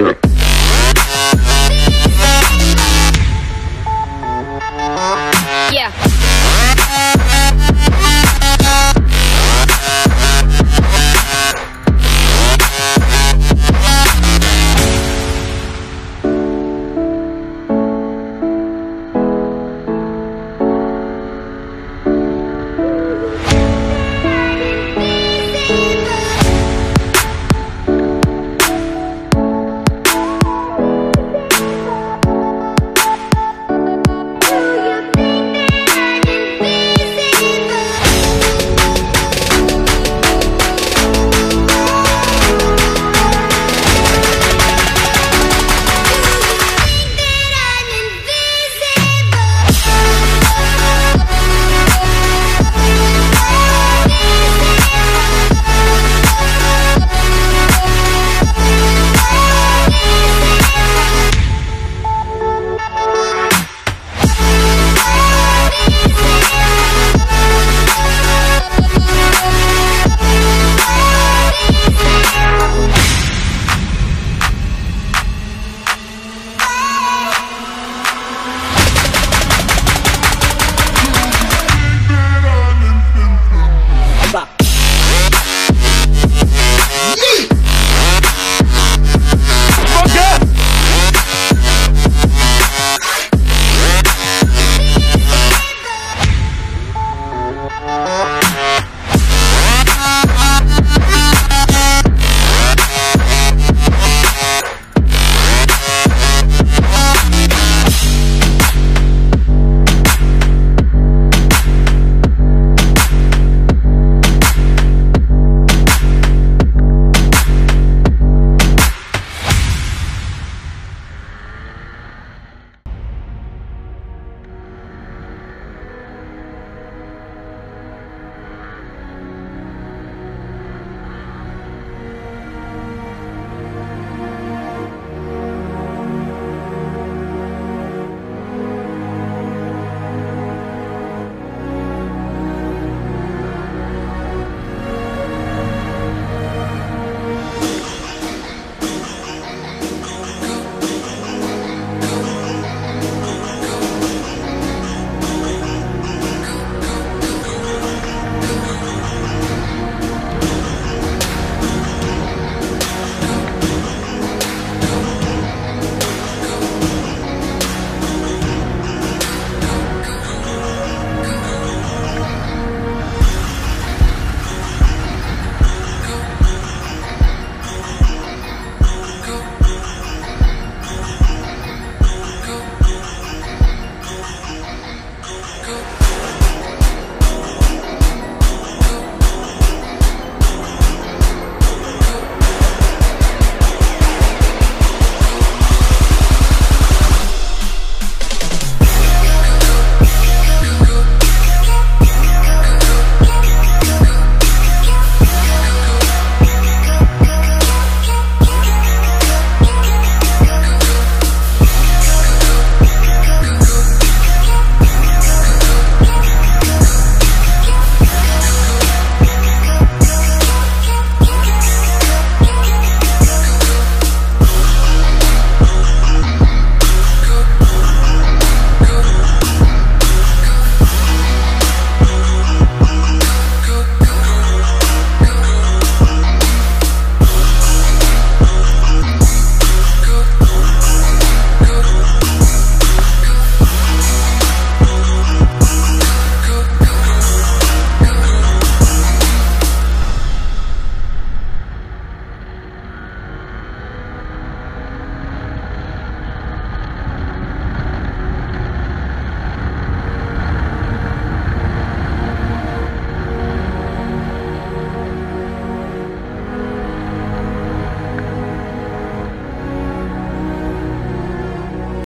Look.